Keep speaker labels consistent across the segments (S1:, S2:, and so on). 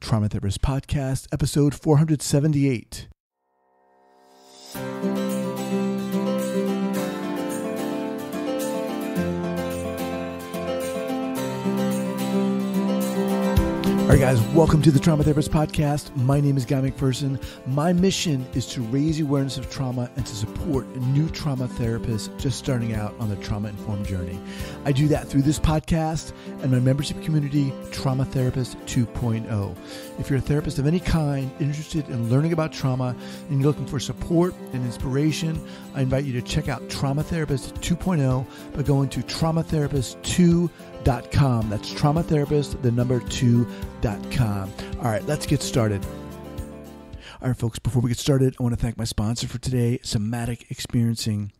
S1: Trauma Therapist Podcast, episode 478. Right, guys, welcome to the Trauma Therapist Podcast. My name is Guy McPherson. My mission is to raise awareness of trauma and to support new trauma therapists just starting out on the trauma informed journey. I do that through this podcast and my membership community, Trauma Therapist 2.0. If you're a therapist of any kind interested in learning about trauma and you're looking for support and inspiration, I invite you to check out Trauma Therapist 2.0 by going to traumatherapist2.0 traumatherapist.com. That's traumatherapist, the number two dot com. All right, let's get started. All right, folks, before we get started, I want to thank my sponsor for today, Somatic Experiencing.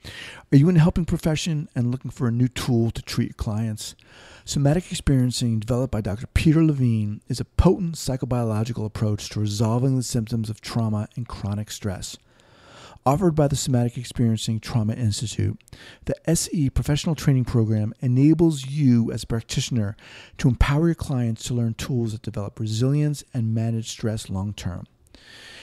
S1: Are you in a helping profession and looking for a new tool to treat clients? Somatic Experiencing, developed by Dr. Peter Levine, is a potent psychobiological approach to resolving the symptoms of trauma and chronic stress offered by the Somatic Experiencing Trauma Institute. The SE professional training program enables you as a practitioner to empower your clients to learn tools that develop resilience and manage stress long term.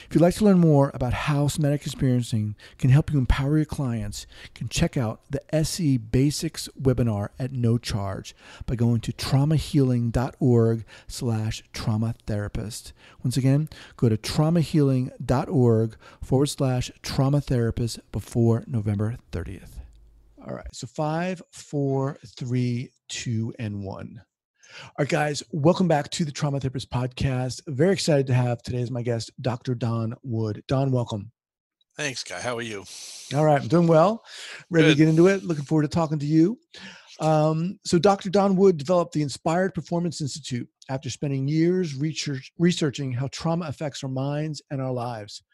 S1: If you'd like to learn more about how somatic experiencing can help you empower your clients, you can check out the SE Basics webinar at no charge by going to traumahealing.org slash trauma therapist. Once again, go to traumahealing.org forward slash trauma therapist before November 30th. All right, so five, four, three, two, and one. All right, guys, welcome back to the Trauma Therapist Podcast. Very excited to have today as my guest, Dr. Don Wood. Don, welcome.
S2: Thanks, Guy. How are you?
S1: All right, I'm doing well. Ready Good. to get into it. Looking forward to talking to you. Um, so, Dr. Don Wood developed the Inspired Performance Institute after spending years research, researching how trauma affects our minds and our lives.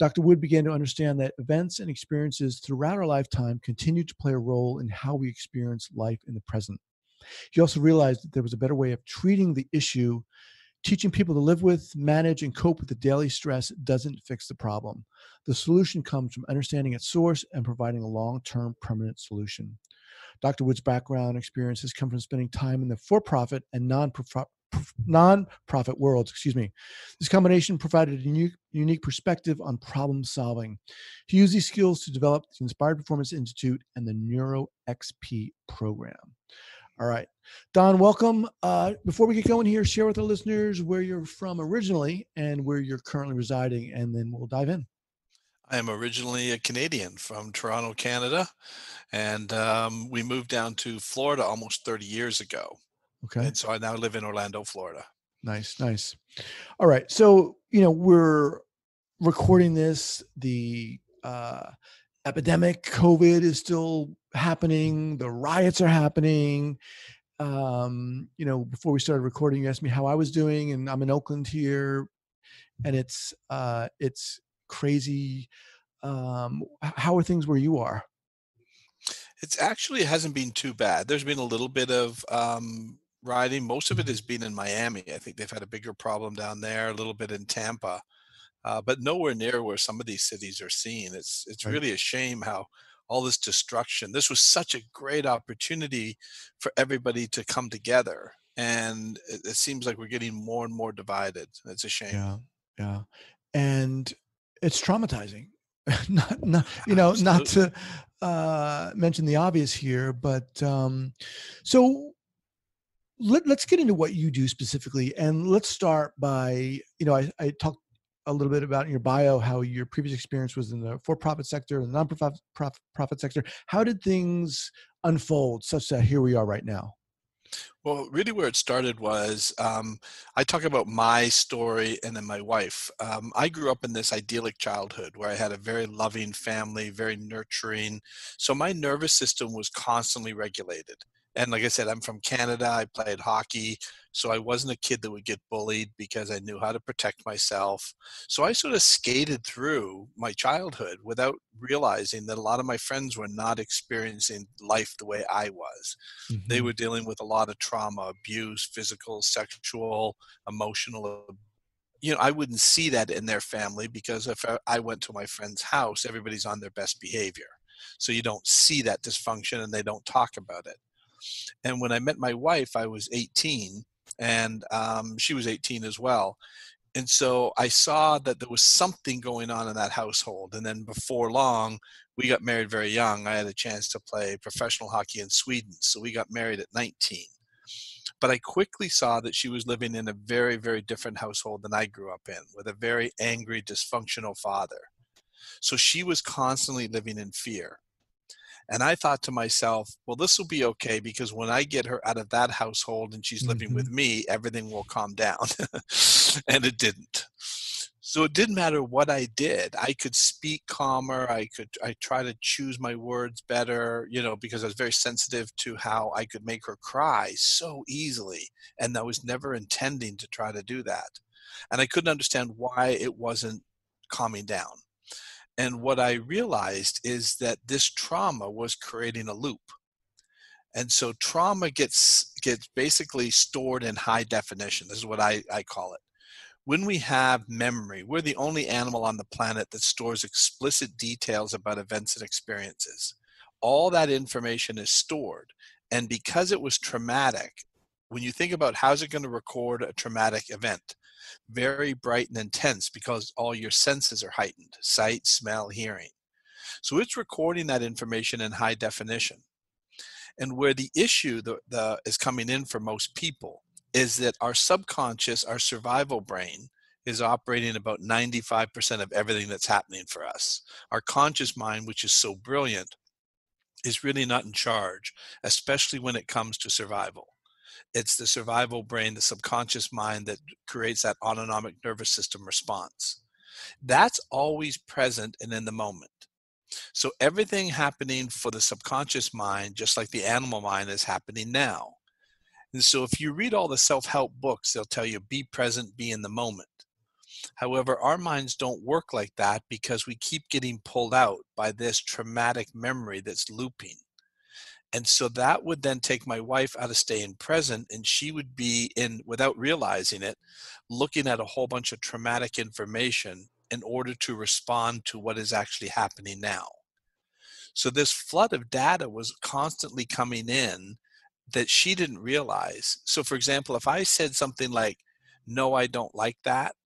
S1: Dr. Wood began to understand that events and experiences throughout our lifetime continue to play a role in how we experience life in the present. He also realized that there was a better way of treating the issue. Teaching people to live with, manage, and cope with the daily stress doesn't fix the problem. The solution comes from understanding its source and providing a long term permanent solution. Dr. Wood's background experiences come from spending time in the for profit and non non-profit worlds excuse me this combination provided a unique, unique perspective on problem solving he used these skills to develop the inspired performance institute and the neuro xp program all right. Don, welcome. Uh, before we get going here, share with the listeners where you're from originally and where you're currently residing, and then we'll dive in.
S2: I am originally a Canadian from Toronto, Canada, and um, we moved down to Florida almost 30 years ago. Okay. And so I now live in Orlando, Florida.
S1: Nice, nice. All right. So, you know, we're recording this. The uh, epidemic, COVID is still happening. The riots are happening. Um, you know, before we started recording, you asked me how I was doing, and I'm in Oakland here, and it's uh, it's crazy. Um, how are things where you are?
S2: It's actually it hasn't been too bad. There's been a little bit of um, rioting. Most of it has been in Miami. I think they've had a bigger problem down there. A little bit in Tampa uh, but nowhere near where some of these cities are seeing. It's it's right. really a shame how all this destruction. This was such a great opportunity for everybody to come together, and it, it seems like we're getting more and more divided. It's a shame.
S1: Yeah, yeah, and it's traumatizing. not, not you know, Absolutely. not to uh, mention the obvious here, but um, so let, us get into what you do specifically and let's start by you know i, I talked a little bit about in your bio how your previous experience was in the for-profit sector and the non-profit profit sector. How did things unfold such that here we are right now?
S2: Well, really, where it started was um, I talk about my story and then my wife. Um, I grew up in this idyllic childhood where I had a very loving family, very nurturing. So my nervous system was constantly regulated and like I said, I'm from Canada. I played hockey, so I wasn't a kid that would get bullied because I knew how to protect myself. So I sort of skated through my childhood without realizing that a lot of my friends were not experiencing life the way I was. Mm-hmm. They were dealing with a lot of trauma, abuse, physical, sexual, emotional. You know, I wouldn't see that in their family because if I went to my friend's house, everybody's on their best behavior. So you don't see that dysfunction and they don't talk about it. And when I met my wife, I was 18 and um, she was 18 as well. And so I saw that there was something going on in that household. And then before long, we got married very young. I had a chance to play professional hockey in Sweden. So we got married at 19. But I quickly saw that she was living in a very, very different household than I grew up in, with a very angry, dysfunctional father. So she was constantly living in fear. And I thought to myself, well, this will be okay because when I get her out of that household and she's living mm-hmm. with me, everything will calm down. and it didn't. So it didn't matter what I did. I could speak calmer. I could I try to choose my words better, you know, because I was very sensitive to how I could make her cry so easily. And I was never intending to try to do that. And I couldn't understand why it wasn't calming down. And what I realized is that this trauma was creating a loop. And so trauma gets gets basically stored in high definition. This is what I, I call it. When we have memory, we're the only animal on the planet that stores explicit details about events and experiences. All that information is stored. And because it was traumatic, when you think about how's it going to record a traumatic event, very bright and intense because all your senses are heightened sight, smell, hearing. So it's recording that information in high definition. And where the issue the, the, is coming in for most people is that our subconscious, our survival brain, is operating about 95% of everything that's happening for us. Our conscious mind, which is so brilliant, is really not in charge, especially when it comes to survival it's the survival brain, the subconscious mind that creates that autonomic nervous system response. That's always present and in the moment. So everything happening for the subconscious mind, just like the animal mind, is happening now. And so if you read all the self help books, they'll tell you be present, be in the moment. However, our minds don't work like that because we keep getting pulled out by this traumatic memory that's looping. And so that would then take my wife out of staying present, and she would be in, without realizing it, looking at a whole bunch of traumatic information in order to respond to what is actually happening now. So this flood of data was constantly coming in that she didn't realize. So, for example, if I said something like, No, I don't like that,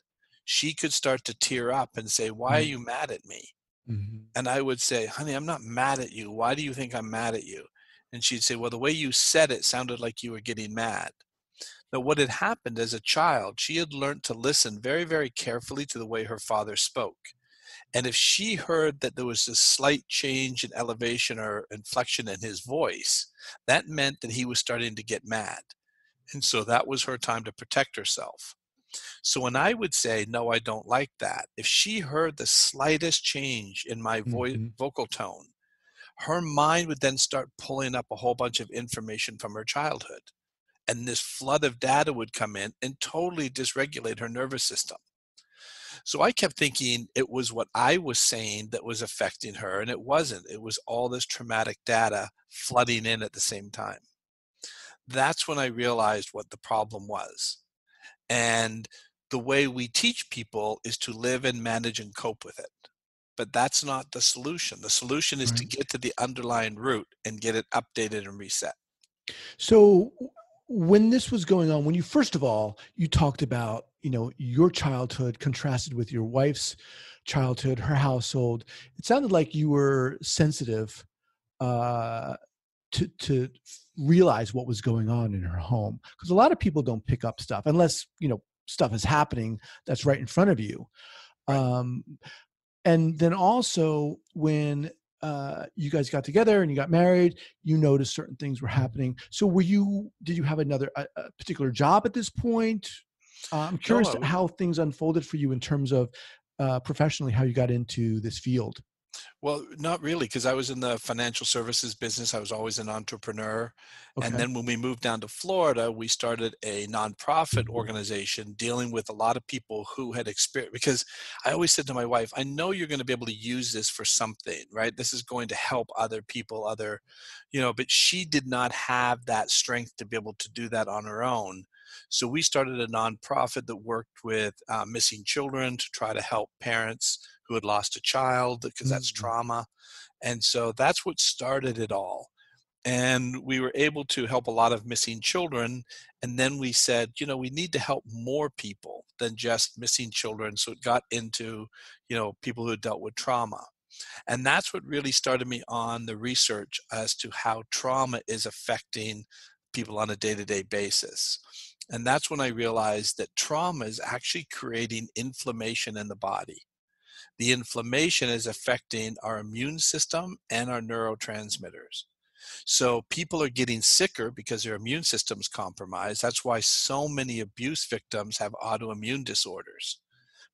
S2: she could start to tear up and say, Why are mm. you mad at me? Mm-hmm. And I would say, Honey, I'm not mad at you. Why do you think I'm mad at you? And she'd say, Well, the way you said it sounded like you were getting mad. Now, what had happened as a child, she had learned to listen very, very carefully to the way her father spoke. And if she heard that there was a slight change in elevation or inflection in his voice, that meant that he was starting to get mad. And so that was her time to protect herself. So when I would say, No, I don't like that, if she heard the slightest change in my voice, mm-hmm. vocal tone, her mind would then start pulling up a whole bunch of information from her childhood. And this flood of data would come in and totally dysregulate her nervous system. So I kept thinking it was what I was saying that was affecting her, and it wasn't. It was all this traumatic data flooding in at the same time. That's when I realized what the problem was. And the way we teach people is to live and manage and cope with it but that's not the solution. The solution is right. to get to the underlying root and get it updated and reset.
S1: So when this was going on, when you first of all, you talked about, you know, your childhood contrasted with your wife's childhood, her household, it sounded like you were sensitive uh, to to realize what was going on in her home because a lot of people don't pick up stuff unless you know stuff is happening that's right in front of you. Um, and then also when uh, you guys got together and you got married, you noticed certain things were happening. So were you? Did you have another a, a particular job at this point? Uh, I'm curious no, how things unfolded for you in terms of uh, professionally, how you got into this field.
S2: Well, not really, because I was in the financial services business. I was always an entrepreneur. Okay. And then when we moved down to Florida, we started a nonprofit organization dealing with a lot of people who had experienced. Because I always said to my wife, I know you're going to be able to use this for something, right? This is going to help other people, other, you know, but she did not have that strength to be able to do that on her own. So we started a nonprofit that worked with uh, missing children to try to help parents who had lost a child because that's mm-hmm. trauma. And so that's what started it all. and we were able to help a lot of missing children and then we said you know we need to help more people than just missing children so it got into you know people who dealt with trauma and that's what really started me on the research as to how trauma is affecting people on a day-to-day basis and that's when i realized that trauma is actually creating inflammation in the body the inflammation is affecting our immune system and our neurotransmitters so people are getting sicker because their immune system's compromised. That's why so many abuse victims have autoimmune disorders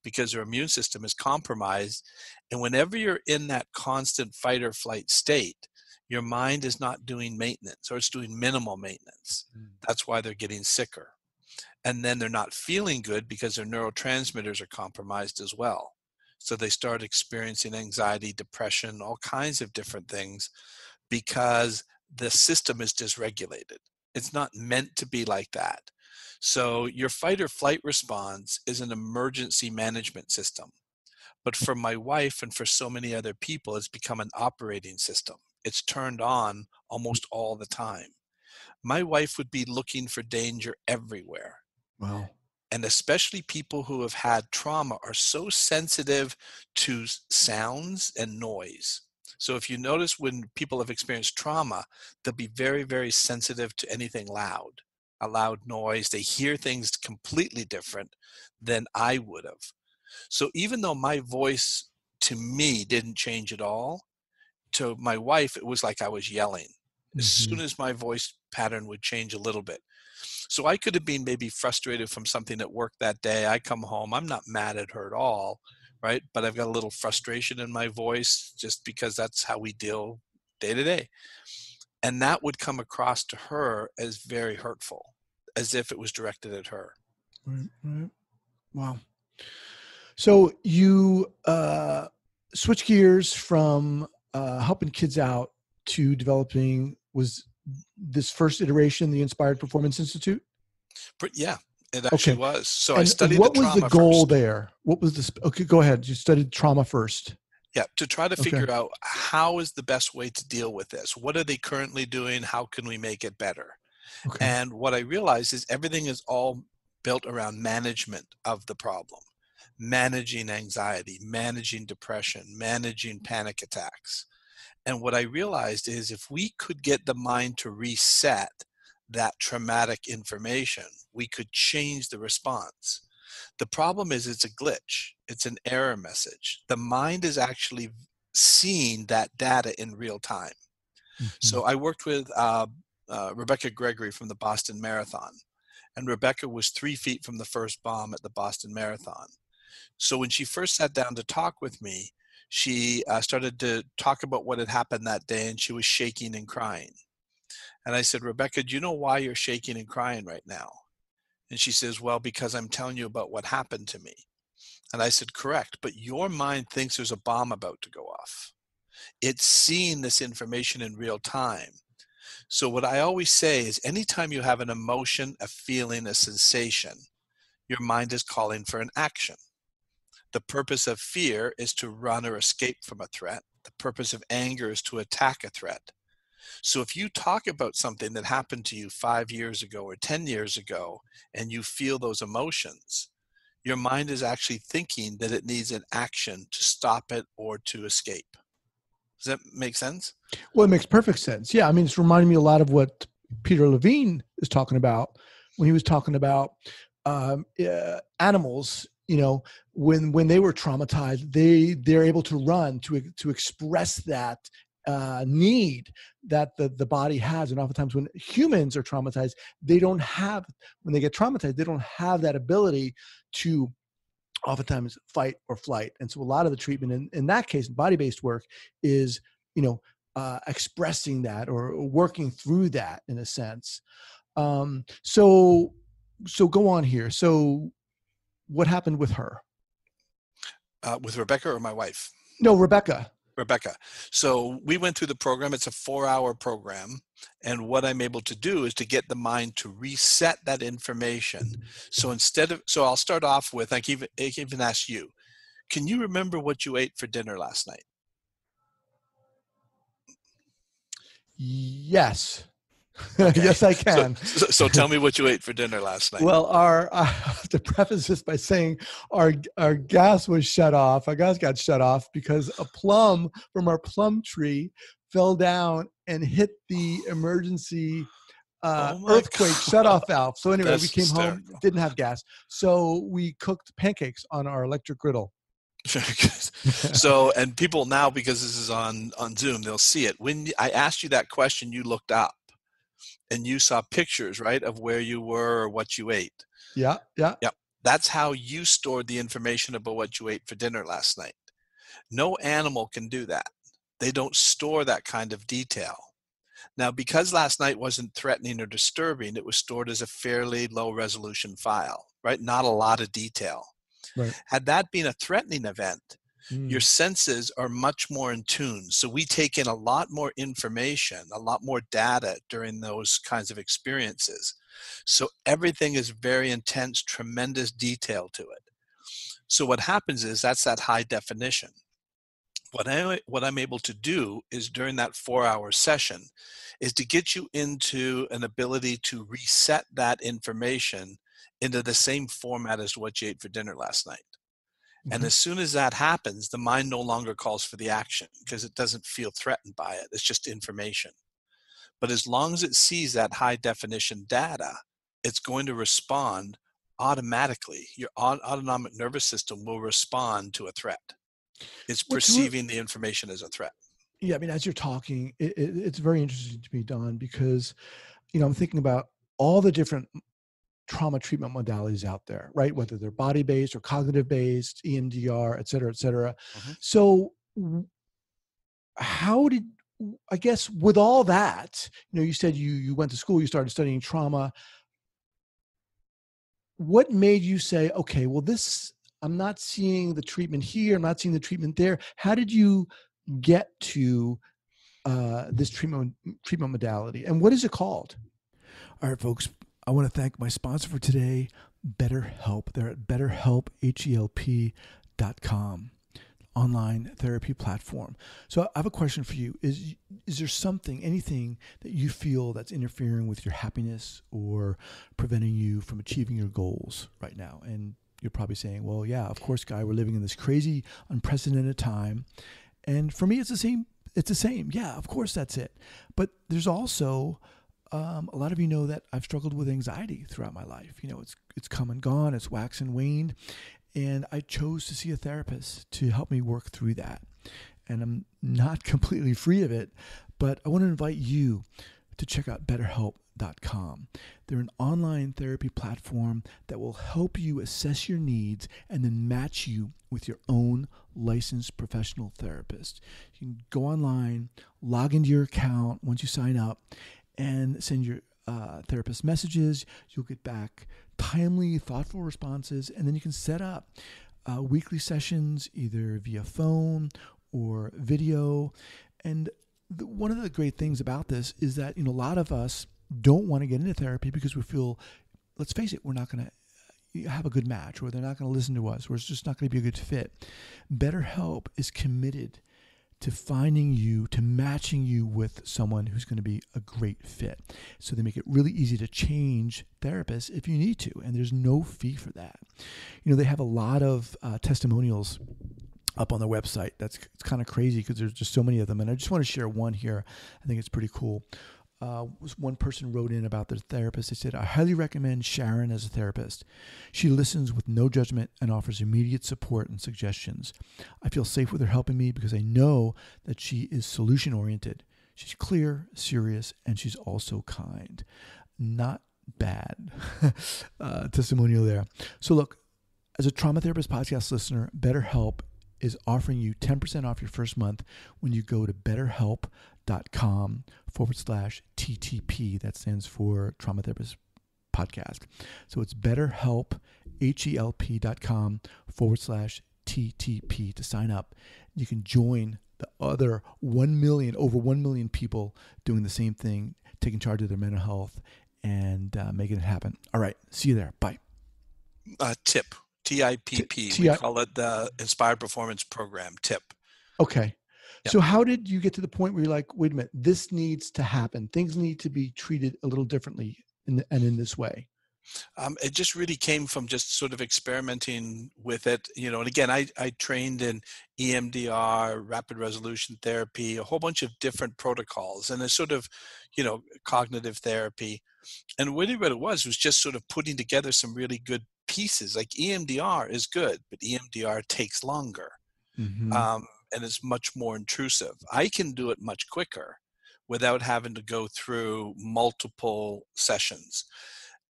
S2: because their immune system is compromised. And whenever you're in that constant fight or flight state, your mind is not doing maintenance or it's doing minimal maintenance. Mm. That's why they're getting sicker. And then they're not feeling good because their neurotransmitters are compromised as well. So they start experiencing anxiety, depression, all kinds of different things because the system is dysregulated. It's not meant to be like that. So your fight or flight response is an emergency management system. But for my wife and for so many other people, it's become an operating system. It's turned on almost all the time. My wife would be looking for danger everywhere.
S1: Wow.
S2: And especially people who have had trauma are so sensitive to sounds and noise. So if you notice when people have experienced trauma, they'll be very, very sensitive to anything loud, a loud noise. They hear things completely different than I would have. So even though my voice to me didn't change at all, to my wife, it was like I was yelling. As mm-hmm. soon as my voice pattern would change a little bit. So I could have been maybe frustrated from something at work that day. I come home, I'm not mad at her at all right? But I've got a little frustration in my voice just because that's how we deal day to day. And that would come across to her as very hurtful, as if it was directed at her.
S1: Right, right. Wow. So you uh, switch gears from uh, helping kids out to developing was this first iteration the Inspired Performance Institute?
S2: But yeah, it actually okay. was. So
S1: and
S2: I studied.
S1: What
S2: the
S1: was the goal
S2: first.
S1: there? What was this? Okay, go ahead. You studied trauma first.
S2: Yeah, to try to figure okay. out how is the best way to deal with this. What are they currently doing? How can we make it better? Okay. And what I realized is everything is all built around management of the problem, managing anxiety, managing depression, managing panic attacks. And what I realized is if we could get the mind to reset that traumatic information, we could change the response. The problem is it's a glitch, it's an error message. The mind is actually seeing that data in real time. Mm-hmm. So I worked with uh, uh, Rebecca Gregory from the Boston Marathon, and Rebecca was three feet from the first bomb at the Boston Marathon. So when she first sat down to talk with me, she uh, started to talk about what had happened that day, and she was shaking and crying. And I said, Rebecca, do you know why you're shaking and crying right now? And she says, Well, because I'm telling you about what happened to me. And I said, Correct, but your mind thinks there's a bomb about to go off. It's seeing this information in real time. So, what I always say is anytime you have an emotion, a feeling, a sensation, your mind is calling for an action. The purpose of fear is to run or escape from a threat. The purpose of anger is to attack a threat. So if you talk about something that happened to you five years ago or 10 years ago, and you feel those emotions, your mind is actually thinking that it needs an action to stop it or to escape. Does that make sense?
S1: Well, it makes perfect sense. Yeah. I mean, it's reminding me a lot of what Peter Levine is talking about when he was talking about um, uh, animals you know when when they were traumatized they they're able to run to to express that uh, need that the, the body has. And oftentimes, when humans are traumatized, they don't have, when they get traumatized, they don't have that ability to oftentimes fight or flight. And so, a lot of the treatment in, in that case, body based work, is, you know, uh, expressing that or working through that in a sense. Um, so, so go on here. So, what happened with her?
S2: Uh, with Rebecca or my wife?
S1: No, Rebecca.
S2: Rebecca. So we went through the program. It's a four hour program. And what I'm able to do is to get the mind to reset that information. So instead of, so I'll start off with, I can even, I can even ask you, can you remember what you ate for dinner last night?
S1: Yes. Okay. yes, I can.
S2: So, so, tell me what you ate for dinner last night.
S1: Well, our I have to preface this by saying our our gas was shut off. Our gas got shut off because a plum from our plum tree fell down and hit the emergency uh, oh earthquake God. shut off valve. So anyway, That's we came hysterical. home, didn't have gas, so we cooked pancakes on our electric griddle.
S2: so and people now because this is on on zoom they'll see it when i asked you that question you looked up and you saw pictures right of where you were or what you ate.
S1: Yeah yeah.
S2: Yeah that's how you stored the information about what you ate for dinner last night. No animal can do that. They don't store that kind of detail. Now because last night wasn't threatening or disturbing it was stored as a fairly low resolution file right? Not a lot of detail. Right. Had that been a threatening event, mm. your senses are much more in tune. So we take in a lot more information, a lot more data during those kinds of experiences. So everything is very intense, tremendous detail to it. So what happens is that's that high definition. What I what I'm able to do is during that 4-hour session is to get you into an ability to reset that information into the same format as what you ate for dinner last night. Mm-hmm. And as soon as that happens, the mind no longer calls for the action because it doesn't feel threatened by it. It's just information. But as long as it sees that high definition data, it's going to respond automatically. Your autonomic nervous system will respond to a threat. It's perceiving the information as a threat.
S1: Yeah, I mean, as you're talking, it, it, it's very interesting to me, Don, because you know I'm thinking about all the different trauma treatment modalities out there, right? Whether they're body based or cognitive based, EMDR, et cetera, et cetera. Mm-hmm. So, how did I guess with all that, you know, you said you you went to school, you started studying trauma. What made you say, okay, well, this I'm not seeing the treatment here, I'm not seeing the treatment there. How did you get to uh, this treatment treatment modality, and what is it called? All right, folks. I want to thank my sponsor for today, BetterHelp. They're at betterhelp.com, online therapy platform. So I have a question for you. Is is there something, anything that you feel that's interfering with your happiness or preventing you from achieving your goals right now? And you're probably saying, well, yeah, of course, guy, we're living in this crazy, unprecedented time. And for me, it's the same. It's the same. Yeah, of course, that's it. But there's also um, a lot of you know that I've struggled with anxiety throughout my life. You know, it's it's come and gone, it's waxed and waned, and I chose to see a therapist to help me work through that. And I'm not completely free of it, but I want to invite you to check out BetterHelp.com. They're an online therapy platform that will help you assess your needs and then match you with your own licensed professional therapist. You can go online, log into your account once you sign up, and send your uh, therapist messages. You'll get back timely, thoughtful responses, and then you can set up uh, weekly sessions either via phone or video. And the, one of the great things about this is that you know a lot of us don't want to get into therapy because we feel, let's face it, we're not going to uh, have a good match or they're not going to listen to us or it's just not going to be a good fit. BetterHelp is committed to finding you, to matching you with someone who's going to be a great fit. So they make it really easy to change therapists if you need to, and there's no fee for that. You know, they have a lot of uh, testimonials up on their website. That's it's kind of crazy because there's just so many of them, and I just want to share one here. I think it's pretty cool uh, one person wrote in about their therapist. They said, I highly recommend Sharon as a therapist. She listens with no judgment and offers immediate support and suggestions. I feel safe with her helping me because I know that she is solution oriented. She's clear, serious, and she's also kind. Not bad uh, testimonial there. So, look, as a trauma therapist podcast listener, BetterHelp is offering you 10% off your first month when you go to betterhelp.com forward slash TTP. That stands for Trauma Therapist Podcast. So it's betterhelp, H-E-L-P dot com forward slash TTP to sign up. You can join the other 1 million, over 1 million people doing the same thing, taking charge of their mental health and uh, making it happen. All right. See you there. Bye.
S2: Uh, tip T I P P. We call it the Inspired Performance Program. Tip.
S1: Okay. So how did you get to the point where you're like, wait a minute, this needs to happen. Things need to be treated a little differently in the, and in this way.
S2: Um, it just really came from just sort of experimenting with it, you know. And again, I, I trained in EMDR, rapid resolution therapy, a whole bunch of different protocols, and a sort of, you know, cognitive therapy. And really, what it was was just sort of putting together some really good pieces. Like EMDR is good, but EMDR takes longer, mm-hmm. um, and it's much more intrusive. I can do it much quicker without having to go through multiple sessions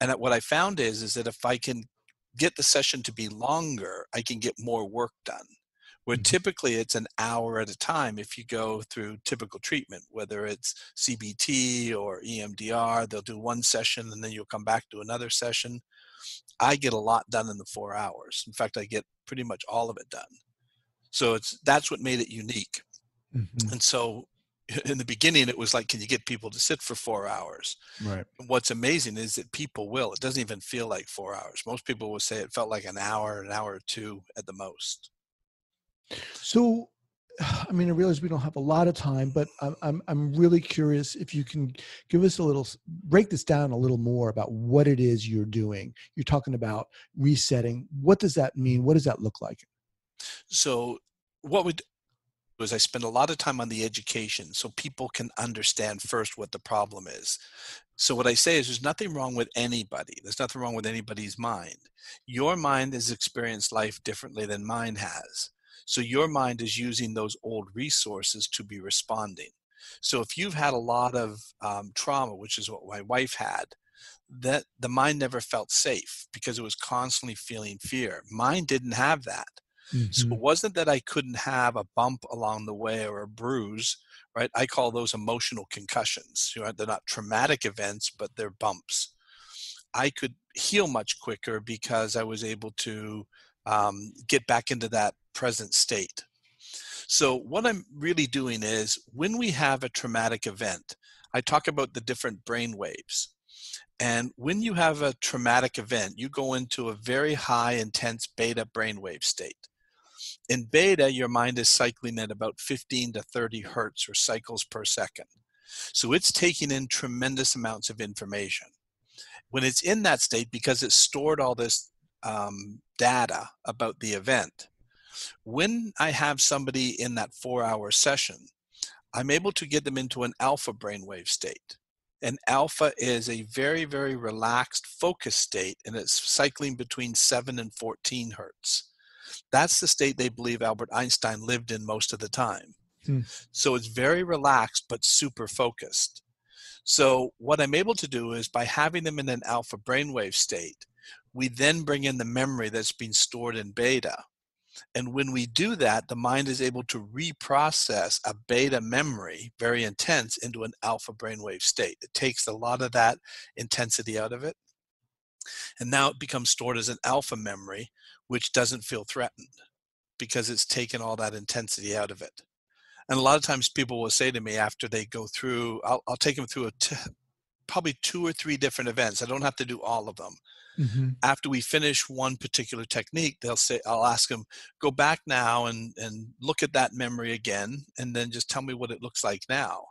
S2: and what I found is is that if I can get the session to be longer, I can get more work done. Where mm-hmm. typically it's an hour at a time if you go through typical treatment, whether it's CBT or EMDR, they'll do one session and then you'll come back to another session. I get a lot done in the four hours. In fact, I get pretty much all of it done. So it's that's what made it unique. Mm-hmm. And so in the beginning it was like can you get people to sit for four hours?
S1: Right.
S2: What's amazing is that people will. It doesn't even feel like four hours. Most people will say it felt like an hour an hour or two at the most.
S1: So i mean i realize we don't have a lot of time but i'm i'm, I'm really curious if you can give us a little break this down a little more about what it is you're doing. You're talking about resetting. What does that mean? What does that look like
S2: so what would was I spend a lot of time on the education so people can understand first what the problem is. So what I say is there's nothing wrong with anybody. There's nothing wrong with anybody's mind. Your mind has experienced life differently than mine has. So your mind is using those old resources to be responding. So if you've had a lot of um, trauma, which is what my wife had, that the mind never felt safe because it was constantly feeling fear. Mine didn't have that. Mm-hmm. So it wasn't that I couldn't have a bump along the way or a bruise, right? I call those emotional concussions. You know, they're not traumatic events, but they're bumps. I could heal much quicker because I was able to um, get back into that present state. So, what I'm really doing is when we have a traumatic event, I talk about the different brain waves. And when you have a traumatic event, you go into a very high, intense beta brainwave state. In beta, your mind is cycling at about 15 to 30 hertz or cycles per second. So it's taking in tremendous amounts of information. When it's in that state, because it's stored all this um, data about the event, when I have somebody in that four hour session, I'm able to get them into an alpha brainwave state. And alpha is a very, very relaxed focus state, and it's cycling between 7 and 14 hertz. That's the state they believe Albert Einstein lived in most of the time. Hmm. So it's very relaxed but super focused. So what I'm able to do is by having them in an alpha brainwave state, we then bring in the memory that's been stored in beta. And when we do that, the mind is able to reprocess a beta memory, very intense, into an alpha brainwave state. It takes a lot of that intensity out of it. And now it becomes stored as an alpha memory, which doesn't feel threatened because it's taken all that intensity out of it. And a lot of times people will say to me after they go through, I'll, I'll take them through a t- probably two or three different events. I don't have to do all of them. Mm-hmm. After we finish one particular technique, they'll say, I'll ask them, go back now and, and look at that memory again, and then just tell me what it looks like now.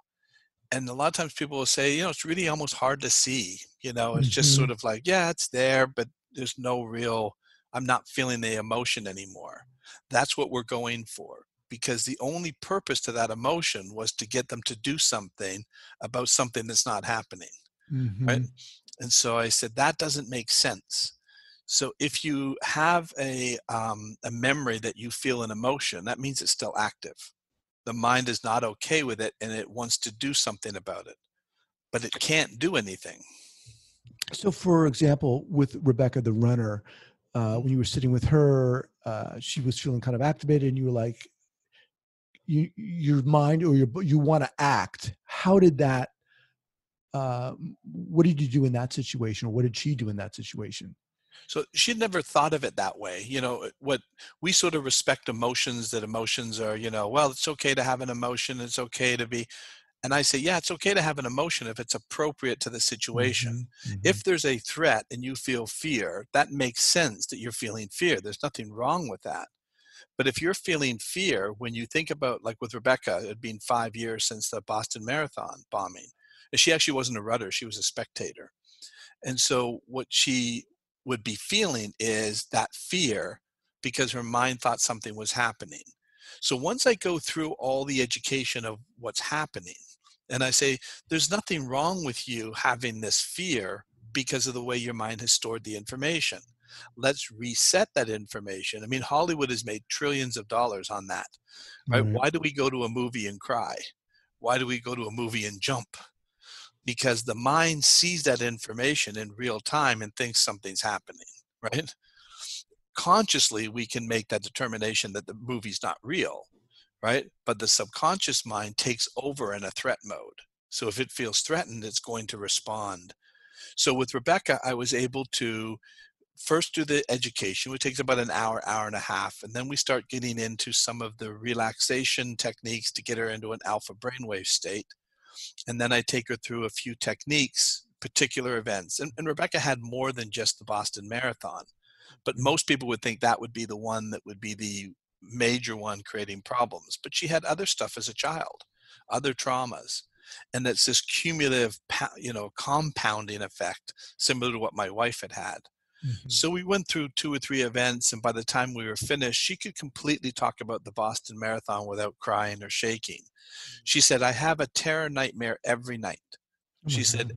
S2: And a lot of times people will say, you know, it's really almost hard to see. You know, it's mm-hmm. just sort of like, yeah, it's there, but there's no real I'm not feeling the emotion anymore. That's what we're going for because the only purpose to that emotion was to get them to do something about something that's not happening. Mm-hmm. Right. And so I said, that doesn't make sense. So if you have a, um, a memory that you feel an emotion, that means it's still active. The mind is not okay with it and it wants to do something about it, but it can't do anything.
S1: So, for example, with Rebecca the runner, uh, when you were sitting with her, uh, she was feeling kind of activated, and you were like, you, your mind or your you want to act. How did that? Uh, what did you do in that situation, or what did she do in that situation?
S2: So she'd never thought of it that way. You know, what we sort of respect emotions, that emotions are, you know, well, it's okay to have an emotion. It's okay to be, and I say, yeah, it's okay to have an emotion if it's appropriate to the situation. Mm-hmm, mm-hmm. If there's a threat and you feel fear, that makes sense that you're feeling fear. There's nothing wrong with that. But if you're feeling fear, when you think about, like with Rebecca, it had been five years since the Boston Marathon bombing, and she actually wasn't a rudder, she was a spectator. And so what she would be feeling is that fear because her mind thought something was happening. So once I go through all the education of what's happening, and I say, there's nothing wrong with you having this fear because of the way your mind has stored the information. Let's reset that information. I mean, Hollywood has made trillions of dollars on that, right? Mm-hmm. Why do we go to a movie and cry? Why do we go to a movie and jump? Because the mind sees that information in real time and thinks something's happening, right? Consciously, we can make that determination that the movie's not real, right? But the subconscious mind takes over in a threat mode. So if it feels threatened, it's going to respond. So with Rebecca, I was able to first do the education, which takes about an hour, hour and a half, and then we start getting into some of the relaxation techniques to get her into an alpha brainwave state. And then I take her through a few techniques, particular events. And, and Rebecca had more than just the Boston Marathon, but mm-hmm. most people would think that would be the one that would be the major one creating problems. But she had other stuff as a child, other traumas and it's this cumulative you know compounding effect similar to what my wife had had Mm-hmm. So we went through two or three events, and by the time we were finished, she could completely talk about the Boston Marathon without crying or shaking. She said, "I have a terror nightmare every night." Oh she said,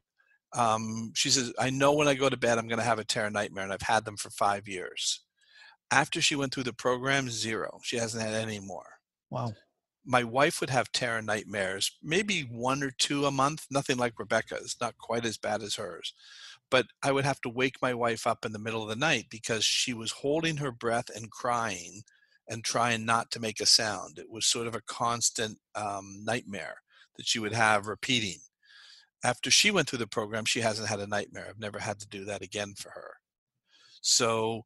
S2: um, "She says I know when I go to bed I'm going to have a terror nightmare, and I've had them for five years." After she went through the program, zero. She hasn't had any more.
S1: Wow.
S2: My wife would have terror nightmares, maybe one or two a month, nothing like Rebecca's, not quite as bad as hers but I would have to wake my wife up in the middle of the night because she was holding her breath and crying and trying not to make a sound. It was sort of a constant um, nightmare that she would have repeating. After she went through the program, she hasn't had a nightmare. I've never had to do that again for her. So,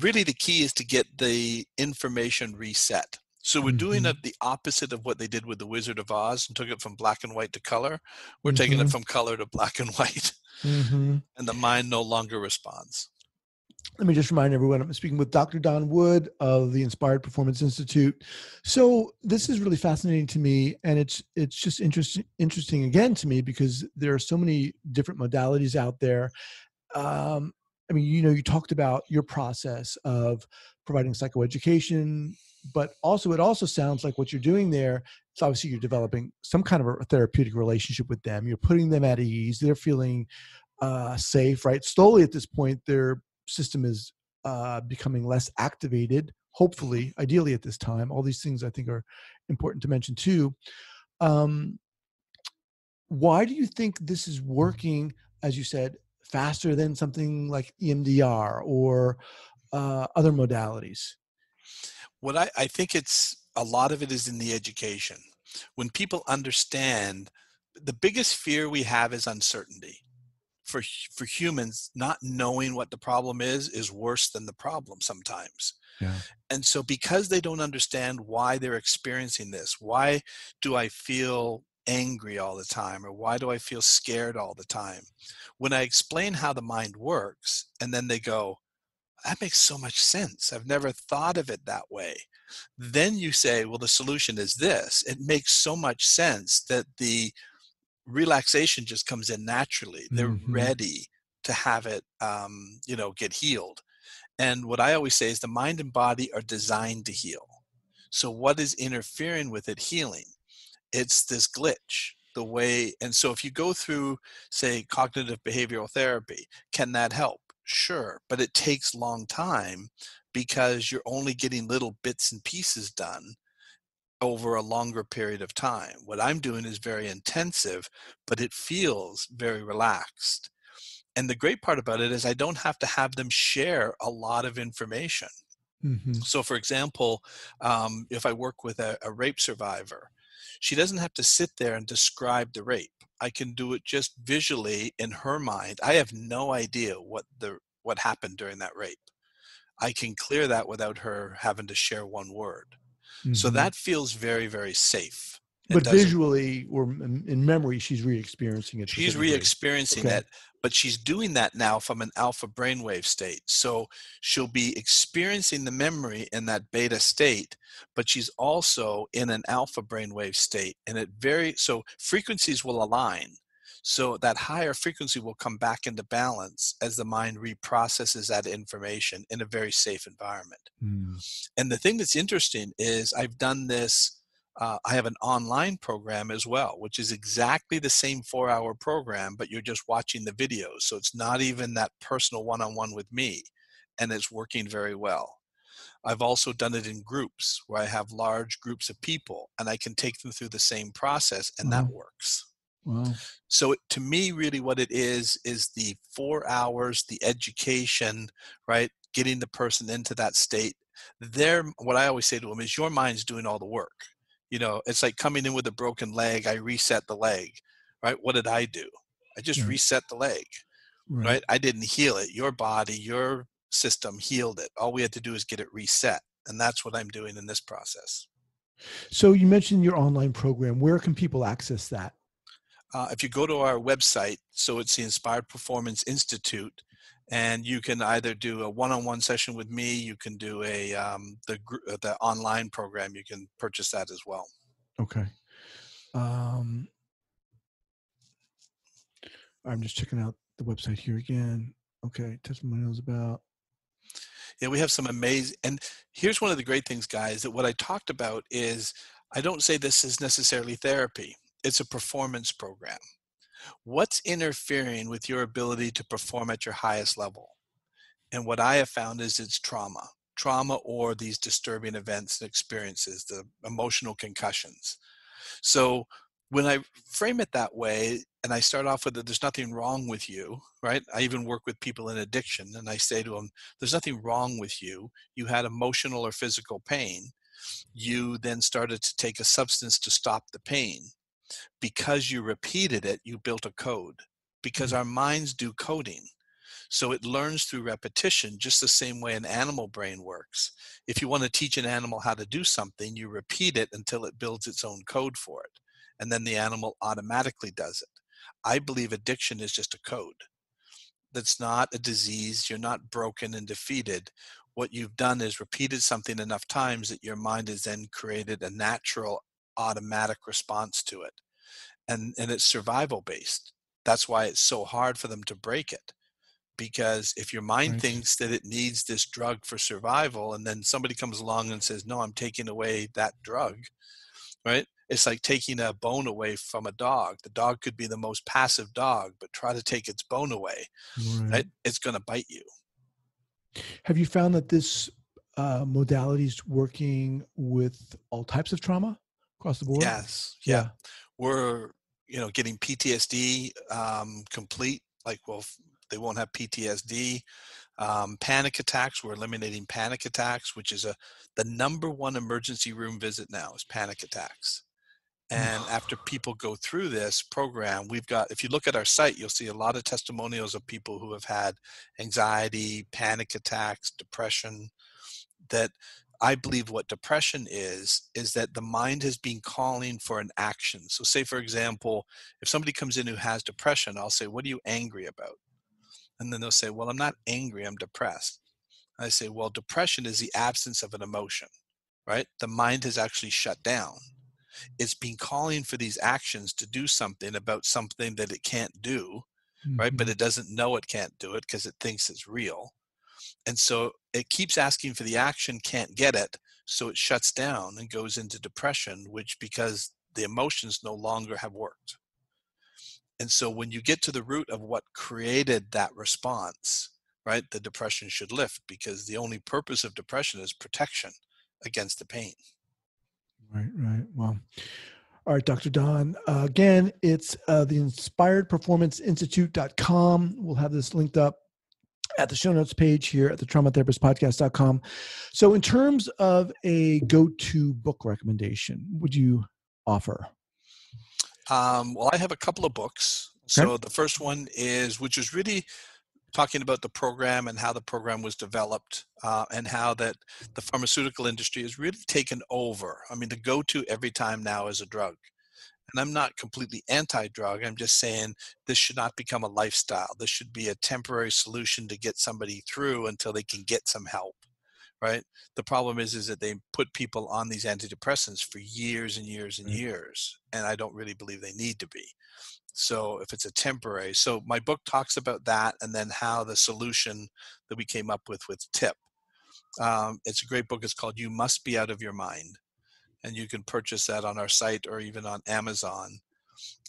S2: really, the key is to get the information reset. So we're doing mm-hmm. it the opposite of what they did with the Wizard of Oz and took it from black and white to color. We're mm-hmm. taking it mm-hmm. from color to black and white mm-hmm. and the mind no longer responds.
S1: Let me just remind everyone I'm speaking with Dr. Don Wood of the Inspired Performance Institute. So this is really fascinating to me, and it's it's just interesting interesting again to me because there are so many different modalities out there. Um, I mean, you know, you talked about your process of providing psychoeducation, but also it also sounds like what you're doing there it's obviously you're developing some kind of a therapeutic relationship with them you're putting them at ease they're feeling uh, safe right? Slowly at this point their system is uh, becoming less activated hopefully ideally at this time. All these things i think are important to mention too. Um, why do you think this is working as you said faster than something like emdr or uh, other modalities
S2: what I, I think it's a lot of it is in the education. When people understand, the biggest fear we have is uncertainty. For for humans, not knowing what the problem is is worse than the problem sometimes. Yeah. And so, because they don't understand why they're experiencing this, why do I feel angry all the time, or why do I feel scared all the time? When I explain how the mind works, and then they go, that makes so much sense. I've never thought of it that way. Then you say, well, the solution is this. It makes so much sense that the relaxation just comes in naturally. They're mm-hmm. ready to have it, um, you know, get healed. And what I always say is the mind and body are designed to heal. So what is interfering with it healing? It's this glitch the way and so if you go through say cognitive behavioral therapy can that help Sure, but it takes long time because you're only getting little bits and pieces done over a longer period of time. What I'm doing is very intensive, but it feels very relaxed. And the great part about it is I don't have to have them share a lot of information. Mm-hmm. So, for example, um, if I work with a, a rape survivor, she doesn't have to sit there and describe the rape. I can do it just visually in her mind. I have no idea what the what happened during that rape. I can clear that without her having to share one word. Mm-hmm. So that feels very very safe.
S1: but visually or in memory, she's re-experiencing it.
S2: She's re-experiencing okay. it, but she's doing that now from an alpha brainwave state. So she'll be experiencing the memory in that beta state, but she's also in an alpha brainwave state, and it very so frequencies will align. So that higher frequency will come back into balance as the mind reprocesses that information in a very safe environment. Mm. And the thing that's interesting is I've done this uh, I have an online program as well, which is exactly the same four hour program, but you're just watching the videos. So it's not even that personal one on one with me, and it's working very well. I've also done it in groups where I have large groups of people and I can take them through the same process, and wow. that works. Wow. So to me, really, what it is is the four hours, the education, right? Getting the person into that state. There, what I always say to them is, your mind's doing all the work you know it's like coming in with a broken leg i reset the leg right? What did i do? I just reset the leg right. right? I didn't heal it. Your body your system healed it. All we had to do is get it reset and that's what i'm doing in this process.
S1: So you mentioned your online program. Where can people access that?
S2: Uh, if you go to our website so it's the inspired performance institute and you can either do a one-on-one session with me you can do a um, the uh, the online program you can purchase that as well.
S1: Okay. Um, i'm just checking out the website here again. Okay testimonials about.
S2: Yeah we have some amazing and here's one of the great things guys that what i talked about is i don't say this is necessarily therapy it's a performance program What's interfering with your ability to perform at your highest level? And what I have found is it's trauma, trauma or these disturbing events and experiences, the emotional concussions. So when I frame it that way, and I start off with that there's nothing wrong with you, right? I even work with people in addiction, and I say to them, there's nothing wrong with you. You had emotional or physical pain. You then started to take a substance to stop the pain because you repeated it, you built a code. Because mm-hmm. our minds do coding. So it learns through repetition, just the same way an animal brain works. If you want to teach an animal how to do something, you repeat it until it builds its own code for it. And then the animal automatically does it. I believe addiction is just a code. That's not a disease. You're not broken and defeated. What you've done is repeated something enough times that your mind has then created a natural automatic response to it and and it's survival based. That's why it's so hard for them to break it because if your mind right. thinks that it needs this drug for survival and then somebody comes along and says no i'm taking away that drug right? It's like taking a bone away from a dog. The dog could be the most passive dog but try to take its bone away right, right? it's going to bite you.
S1: Have you found that this uh, modality is working with all types of trauma across the board?
S2: Yes. Yeah. yeah. We're, you know, getting PTSD um, complete. Like, well, they won't have PTSD. Um, panic attacks. We're eliminating panic attacks, which is a the number one emergency room visit now is panic attacks. And after people go through this program, we've got, if you look at our site, you'll see a lot of testimonials of people who have had anxiety, panic attacks, depression, that I believe what depression is, is that the mind has been calling for an action. So, say, for example, if somebody comes in who has depression, I'll say, What are you angry about? And then they'll say, Well, I'm not angry, I'm depressed. And I say, Well, depression is the absence of an emotion, right? The mind has actually shut down. It's been calling for these actions to do something about something that it can't do, mm-hmm. right? But mm-hmm. it doesn't know it can't do it because it thinks it's real and so it keeps asking for the action, can't get it. So it shuts down and goes into depression, which because the emotions no longer have worked. And so when you get to the root of what created that response, right, the depression should lift because the only purpose of depression is protection against the pain.
S1: Right, right. Well, all right, Dr. Don. Uh, again, it's uh, the inspiredperformanceinstitute.com. We'll have this linked up at the show notes page here at the traumatherapistpodcast.com. So, in terms of a go to book recommendation, would you offer?
S2: Um, well, I have a couple of books. Okay. So, the first one is, which is really talking about the program and how the program was developed uh, and how that the pharmaceutical industry has really taken over. I mean, the go to every time now is a drug. And I'm not completely anti drug. I'm just saying this should not become a lifestyle. This should be a temporary solution to get somebody through until they can get some help. Right. The problem is, is that they put people on these antidepressants for years and years and years. And I don't really believe they need to be. So if it's a temporary, so my book talks about that and then how the solution that we came up with with TIP. Um, it's a great book. It's called You Must Be Out of Your Mind and you can purchase that on our site or even on Amazon.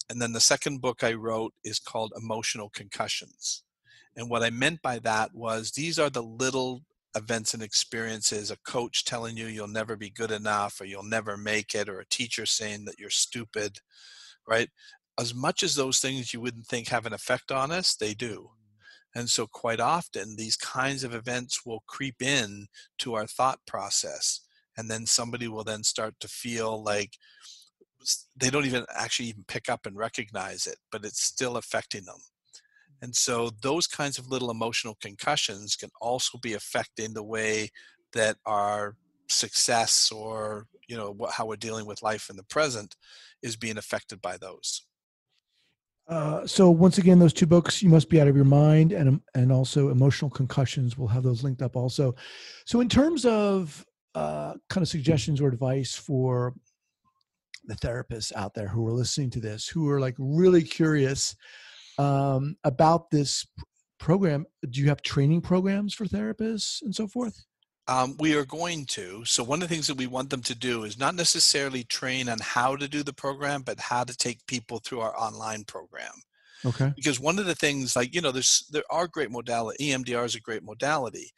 S2: And then the second book I wrote is called Emotional Concussions. And what I meant by that was these are the little events and experiences a coach telling you you'll never be good enough or you'll never make it or a teacher saying that you're stupid, right? As much as those things you wouldn't think have an effect on us, they do. And so, quite often, these kinds of events will creep in to our thought process and then somebody will then start to feel like they don't even actually even pick up and recognize it but it's still affecting them and so those kinds of little emotional concussions can also be affecting the way that our success or you know how we're dealing with life in the present is being affected by those
S1: uh, so once again, those two books, you must be out of your mind, and and also emotional concussions. We'll have those linked up also. So in terms of uh, kind of suggestions or advice for the therapists out there who are listening to this, who are like really curious um, about this program? Do you have training programs for therapists and so forth?
S2: Um, we are going to. So, one of the things that we want them to do is not necessarily train on how to do the program, but how to take people through our online program.
S1: Okay.
S2: Because one of the things, like you know, there's there are great modality. EMDR is a great modality.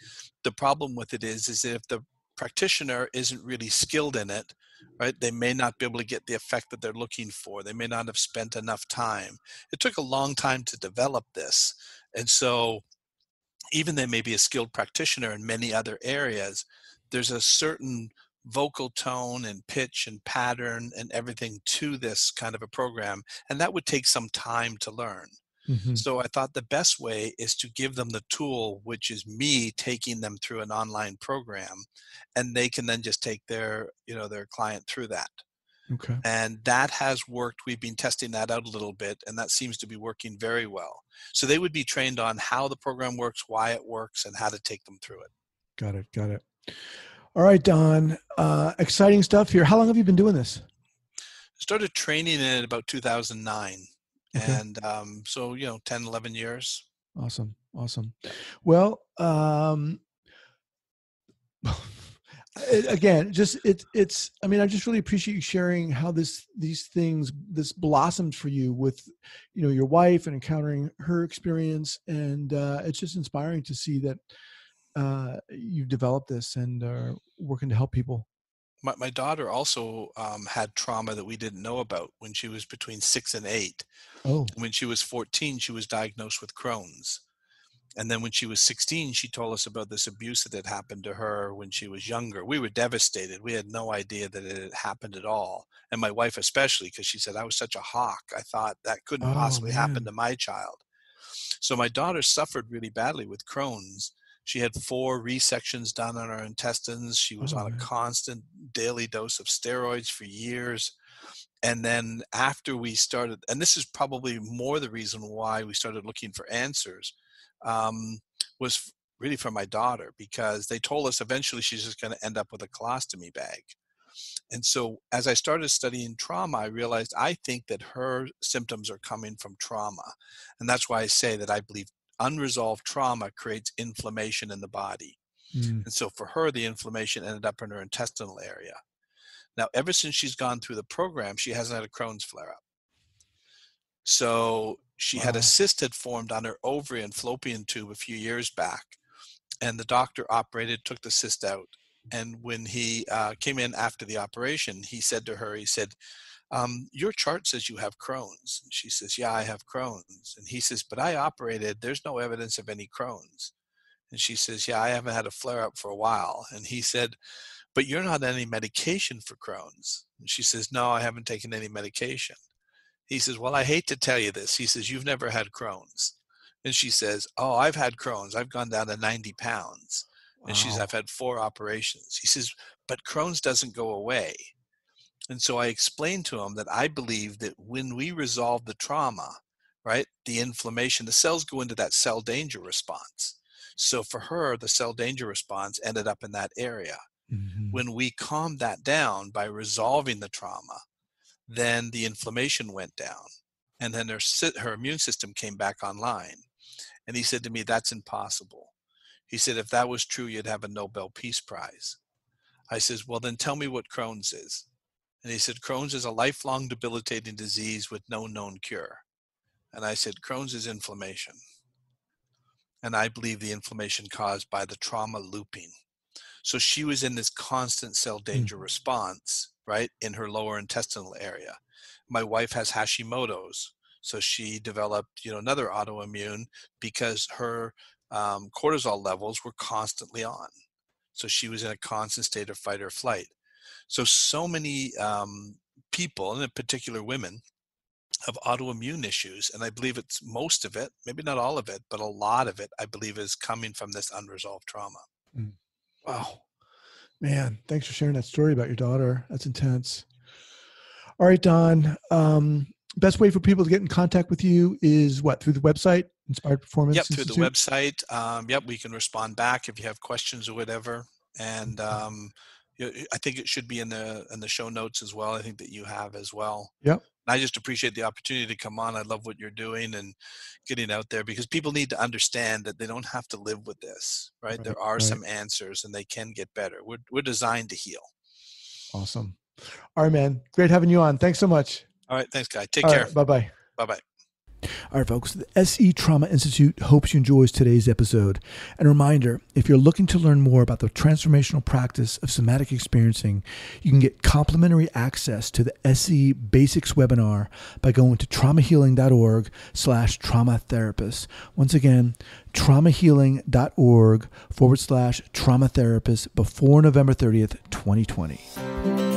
S2: The problem with it is, is that if the practitioner isn't really skilled in it, right, they may not be able to get the effect that they're looking for. They may not have spent enough time. It took a long time to develop this. And so, even they may be a skilled practitioner in many other areas, there's a certain vocal tone and pitch and pattern and everything to this kind of a program. And that would take some time to learn. Mm-hmm. So I thought the best way is to give them the tool, which is me taking them through an online program, and they can then just take their, you know, their client through that.
S1: Okay.
S2: And that has worked. We've been testing that out a little bit, and that seems to be working very well. So they would be trained on how the program works, why it works, and how to take them through it.
S1: Got it. Got it. All right, Don. Uh, exciting stuff here. How long have you been doing this?
S2: Started training in it about 2009 okay. and um, so you know 10 11 years.
S1: Awesome awesome. Well um again just it, it's i mean i just really appreciate you sharing how this these things this blossomed for you with you know your wife and encountering her experience and uh, it's just inspiring to see that uh, you've developed this and are working to help people
S2: my, my daughter also um, had trauma that we didn't know about when she was between six and eight.
S1: Oh.
S2: When she was 14, she was diagnosed with Crohn's. And then when she was 16, she told us about this abuse that had happened to her when she was younger. We were devastated. We had no idea that it had happened at all. And my wife, especially, because she said, I was such a hawk. I thought that couldn't oh, possibly man. happen to my child. So my daughter suffered really badly with Crohn's she had four resections done on her intestines. She was oh, on a constant daily dose of steroids for years. And then after we started, and this is probably more the reason why we started looking for answers, um, was really for my daughter because they told us eventually she's just going to end up with a colostomy bag. And so as I started studying trauma, I realized I think that her symptoms are coming from trauma. And that's why I say that I believe unresolved trauma creates inflammation in the body. Mm. And so for her, the inflammation ended up in her intestinal area. Now, ever since she's gone through the program, she hasn't had a Crohn's flare up. So she wow. had a cyst had formed on her ovary and fallopian tube a few years back. And the doctor operated, took the cyst out. And when he uh, came in after the operation, he said to her, he said, um, your chart says you have Crohn's. And she says, yeah, I have Crohn's. And he says, but I operated, there's no evidence of any Crohn's. And she says, yeah, I haven't had a flare up for a while. And he said, but you're not on any medication for Crohn's. And she says, no, I haven't taken any medication. He says, well, I hate to tell you this. He says, you've never had Crohn's. And she says, oh, I've had Crohn's. I've gone down to 90 pounds. And wow. she's, I've had four operations. He says, but Crohn's doesn't go away. And so I explained to him that I believe that when we resolve the trauma, right, the inflammation, the cells go into that cell danger response. So for her, the cell danger response ended up in that area. Mm-hmm. When we calmed that down by resolving the trauma, then the inflammation went down. And then her, her immune system came back online. And he said to me, That's impossible. He said, If that was true, you'd have a Nobel Peace Prize. I says, Well, then tell me what Crohn's is. And he said, Crohn's is a lifelong debilitating disease with no known cure. And I said, Crohn's is inflammation. And I believe the inflammation caused by the trauma looping. So she was in this constant cell hmm. danger mm. response, right, in her lower intestinal area. My wife has Hashimoto's. So she developed, you know, another autoimmune because her um, cortisol levels were constantly on. So she was in a constant state of fight or flight. So, so many um, people, and in particular women, have autoimmune issues. And I believe it's most of it, maybe not all of it, but a lot of it, I believe, is coming from this unresolved trauma. Mm.
S1: Wow. Man, thanks for sharing that story about your daughter. That's intense. All right, Don. Um, best way for people to get in contact with you is what? Through the website, Inspired Performance?
S2: Yep, Institute? through the website. Um, yep, we can respond back if you have questions or whatever. And um, I think it should be in the in the show notes as well. I think that you have as well.
S1: Yep.
S2: I just appreciate the opportunity to come on. I love what you're doing and getting out there because people need to understand that they don't have to live with this, right? right there are right. some answers and they can get better. We're we're designed to heal.
S1: Awesome. All right, man. Great having you on. Thanks so much.
S2: All right. Thanks, guy. Take All care.
S1: Right, bye bye.
S2: Bye bye.
S1: All right, folks, the SE Trauma Institute hopes you enjoys today's episode. And a reminder if you're looking to learn more about the transformational practice of somatic experiencing, you can get complimentary access to the SE Basics webinar by going to traumahealing.org slash trauma therapist. Once again, traumahealing.org forward slash trauma therapist before November 30th, 2020.